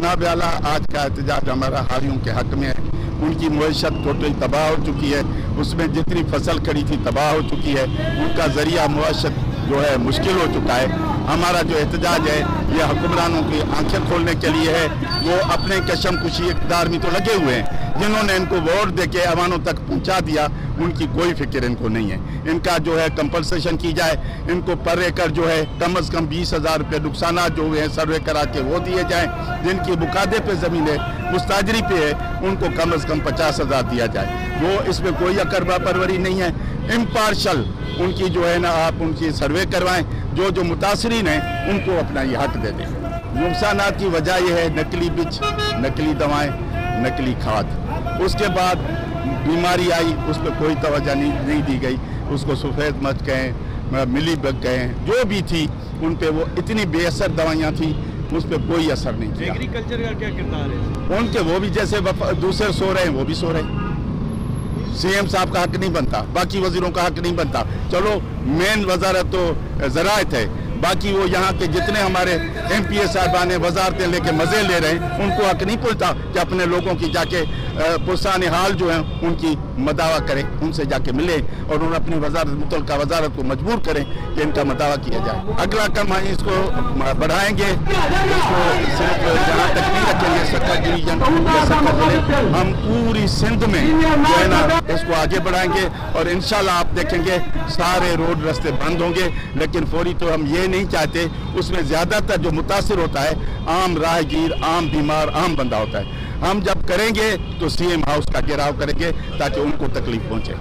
جناب اعلیٰ، آج کا احتجاج ہمارا ہاریوں کے حق میں ہے۔ ان کی معیشت ٹوٹل تباہ ہو چکی ہے۔ اس میں جتنی فصل کھڑی تھی تباہ ہو چکی ہے۔ ان کا ذریعہ معیشت جو ہے مشکل ہو چکا ہے۔ ہمارا جو احتجاج ہے، یہ حکمرانوں کی آنکھیں کھولنے کے لیے ہے۔ وہ اپنے کشم کشی اقدار میں تو لگے ہوئے ہیں۔ جنہوں نے ان کو ووٹ دے کے عوانوں تک پہنچا دیا، ان کی کوئی فکر ان کو نہیں ہے۔ ان کا جو ہے کمپنسیشن کی جائے، ان کو پر کر جو ہے کم از کم بیس ہزار روپے نقصانات جو ہوئے ہیں، سروے کرا کے وہ دیے جائیں۔ جن کی بکادے پہ زمینیں مستاجری پہ ہے، ان کو کم از کم پچاس ہزار دیا جائے۔ وہ اس میں کوئی اکربہ پروری نہیں ہے، امپارشل۔ ان کی جو ہے نا، آپ ان کی سروے کروائیں، جو جو متاثرین ہیں، ان کو اپنا یہ حق دے دیں۔ نقصانات کی وجہ یہ ہے نکلی بچ نکلی دوائیں، نقلی کھاد۔ اس کے بعد بیماری آئی، اس پہ کوئی توجہ نہیں دی گئی۔ اس کو سفید مچ کہیں، ملی بگ کہیں، جو بھی تھی، ان پہ وہ اتنی بے اثر دوائیاں تھیں۔ مجھ پہ کوئی اثر نہیں کیا۔ ایگریکلچر کا کیا کردار ہے؟ ان کے وہ بھی جیسے دوسرے سو رہے ہیں وہ بھی سو رہے ہیں۔ سی ایم صاحب کا حق نہیں بنتا باقی وزیروں کا حق نہیں بنتا۔ چلو مین وزارت تو زراعت ہے۔ باقی وہ یہاں کے جتنے ہمارے ایم پی اے صاحبان وزارتیں لے کے مزے لے رہے ہیں، ان کو حق نہیں پلتا کہ اپنے لوگوں کی جا کے پرسان حال جو ہیں، ان کی مداوع کریں، ان سے جا کے ملیں اور انہوں اپنی وزارت، متعلقہ وزارت کو مجبور کریں کہ ان کا مداوع کیا جائے۔ اگلا کم ہم اس کو بڑھائیں گے۔ اس کو صرف جہاں تک نہیں رکھیں گے ڈویژن۔ ہم پوری سندھ میں جو ہے نا اس کو آگے بڑھائیں گے اور انشاءاللہ آپ دیکھیں گے سارے روڈ رستے بند ہوں گے، لیکن فوری تو ہم یہ نہیں چاہتے، اس میں زیادہ تر جو متاثر ہوتا ہے، عام راہ گیر عام بیمار، عام بندہ ہوتا ہے۔ ہم جب کریں گے تو سی ایم ہاؤس کا گراؤ کریں گے تاکہ ان کو تکلیف پہنچے۔